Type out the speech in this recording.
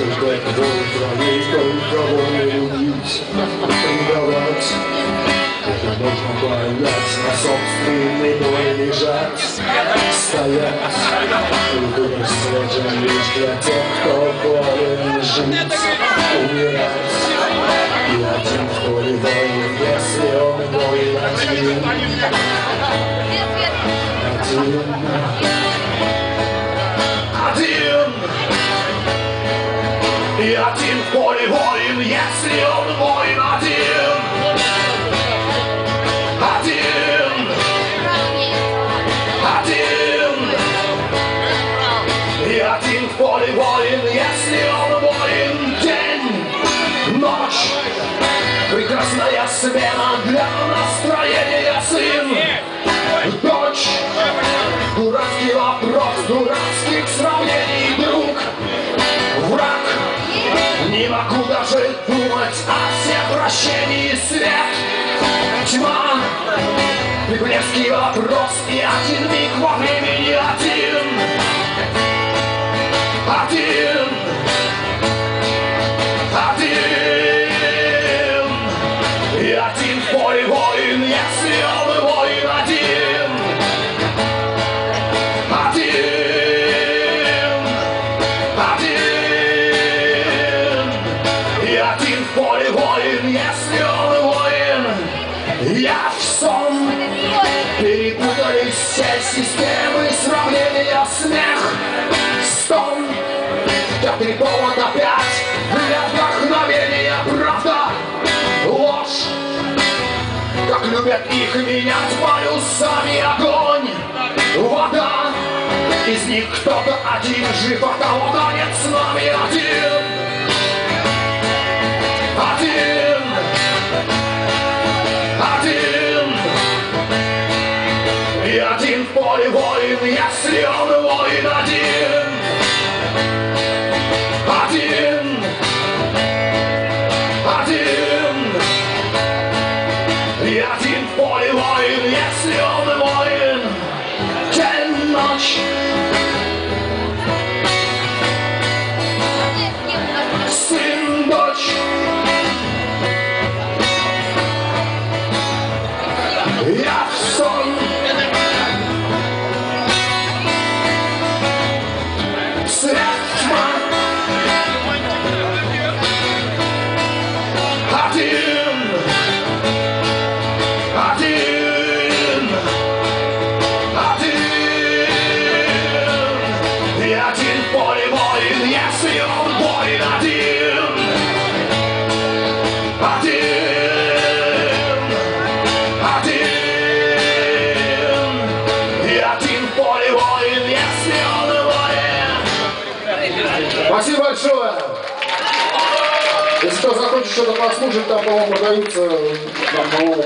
только твоей Только не любить, предавать Это нужно понять На собственной боли лежать Стоять Выбор сложен лишь для тех, кто болен жить Умирать И один в поле воин, если он воин один Один И один в поле воин, если он воин один Один Один И один в поле воин, если он воин День, ночь Прекрасная смена для Не могу даже думать о всепрощении свет. Тьма Библейский вопрос и один миг во времени один. Один. Один. И один в поле воин, если он воин Один Я сон Перепутались все системы сравнения Смех, стон Пятый повод опять Для вдохновения правда Ложь Как любят их менять полюсами огонь Вода! Из них кто-то один жив, а кого-то нет с нами Один один в поле воин, если он воин один. Один. Один. И один в поле воин, если он воин. День, ночь Спасибо большое. Если кто захочет что-то послушать, там, по-моему, продаются, по-моему,